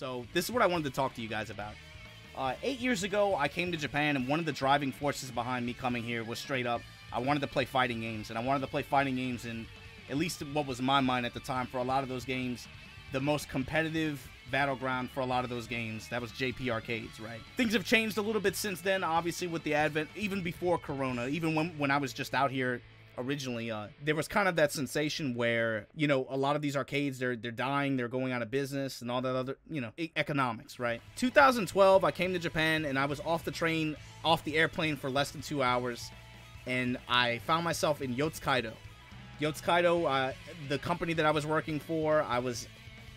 So this is what I wanted to talk to you guys about. Uh, eight years ago, I came to Japan, and one of the driving forces behind me coming here was straight up I wanted to play fighting games, and I wanted to play fighting games in at least what was in my mind at the time for a lot of those games, the most competitive battleground for a lot of those games. That was JP Arcades, right? Things have changed a little bit since then, obviously with the advent, even before Corona, even when when I was just out here originally uh, there was kind of that sensation where you know a lot of these arcades they're they're dying they're going out of business and all that other you know e- economics right? 2012 i came to japan and i was off the train off the airplane for less than two hours and i found myself in yotsukaido yotsukaido uh, the company that i was working for i was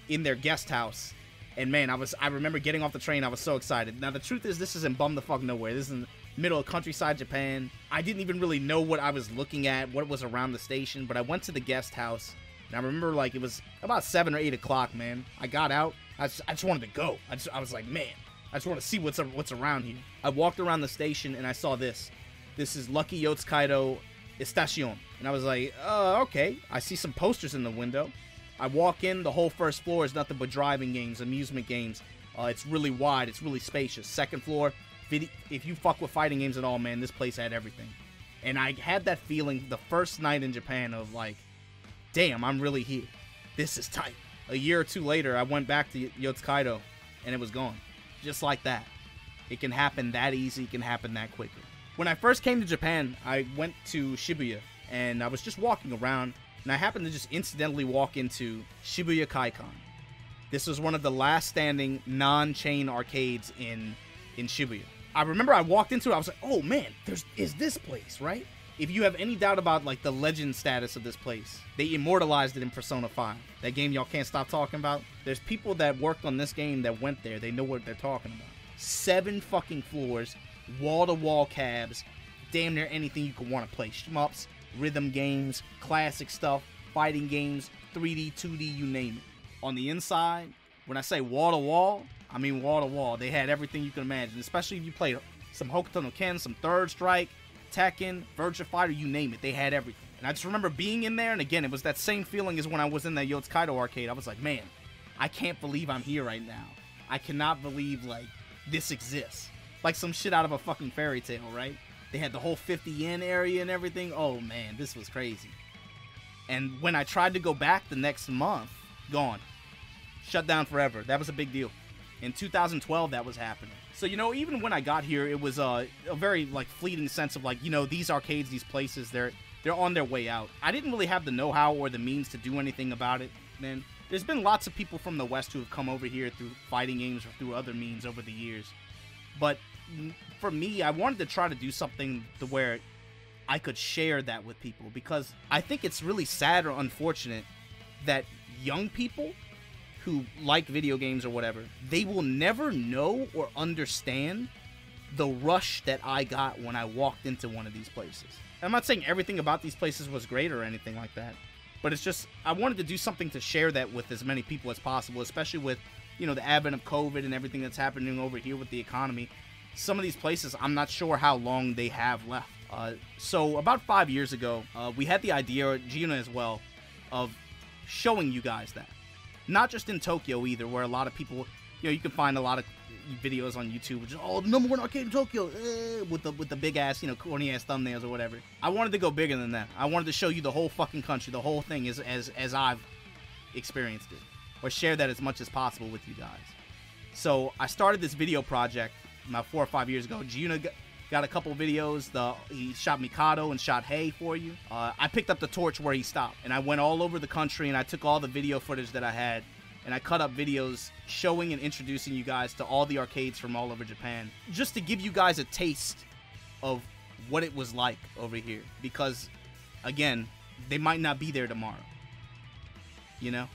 in their guest house and man i was i remember getting off the train i was so excited. Now the truth is this is in bum the fuck nowhere. This is in middle of countryside Japan. I didn't even really know what I was looking at, what was around the station, but I went to the guest house. And I remember like it was about seven or eight o'clock, man. I got out. I just, I just wanted to go. I, just, I was like, man, I just want to see what's what's around here. I walked around the station and I saw this. This is Lucky Yotsukaido Estacion. And I was like, uh, okay. I see some posters in the window. I walk in, the whole first floor is nothing but driving games, amusement games. Uh, it's really wide, it's really spacious. Second floor, if you fuck with fighting games at all, man, this place had everything. And I had that feeling the first night in Japan of like, damn, I'm really here. This is tight. A year or two later, I went back to Yotsukaido and it was gone. Just like that. It can happen that easy, it can happen that quickly. When I first came to Japan, I went to Shibuya and I was just walking around and I happened to just incidentally walk into Shibuya Kaikan. This was one of the last standing non-chain arcades in in Shibuya. I remember I walked into it. I was like, "Oh man, there's is this place right?" If you have any doubt about like the legend status of this place, they immortalized it in Persona 5. That game y'all can't stop talking about. There's people that worked on this game that went there. They know what they're talking about. Seven fucking floors, wall to wall cabs, damn near anything you could want to play. Shmups, rhythm games, classic stuff, fighting games, 3D, 2D, you name it. On the inside, when I say wall to wall, I mean wall to wall. They had everything you can imagine, especially if you played some Hokuto no Ken, some Third Strike, Tekken, Virtua Fighter, you name it. They had everything. And I just remember being in there, and again, it was that same feeling as when I was in that Yotsukaido arcade. I was like, man, I can't believe I'm here right now. I cannot believe, like, this exists. Like some shit out of a fucking fairy tale, right? They had the whole 50 yen area and everything. Oh, man, this was crazy. And when I tried to go back the next month, gone. Shut down forever. That was a big deal. In 2012, that was happening. So you know, even when I got here, it was uh, a very like fleeting sense of like you know these arcades, these places, they're they're on their way out. I didn't really have the know-how or the means to do anything about it. Man, there's been lots of people from the West who have come over here through fighting games or through other means over the years. But for me, I wanted to try to do something to where I could share that with people because I think it's really sad or unfortunate that young people who like video games or whatever, they will never know or understand the rush that I got when I walked into one of these places. I'm not saying everything about these places was great or anything like that, but it's just I wanted to do something to share that with as many people as possible, especially with you know the advent of COVID and everything that's happening over here with the economy. Some of these places, I'm not sure how long they have left. Uh, so about five years ago, uh, we had the idea, Gina as well, of showing you guys that not just in Tokyo either, where a lot of people, you know, you can find a lot of videos on YouTube, which is oh number one arcade in Tokyo eh, with the with the big ass, you know, corny ass thumbnails or whatever. I wanted to go bigger than that. I wanted to show you the whole fucking country, the whole thing as as as I've experienced it, or share that as much as possible with you guys. So I started this video project about four or five years ago. Jiyuna got a couple videos. The he shot Mikado and shot Hey for you. Uh, I picked up the torch where he stopped, and I went all over the country and I took all the video footage that I had, and I cut up videos showing and introducing you guys to all the arcades from all over Japan, just to give you guys a taste of what it was like over here. Because, again, they might not be there tomorrow. You know.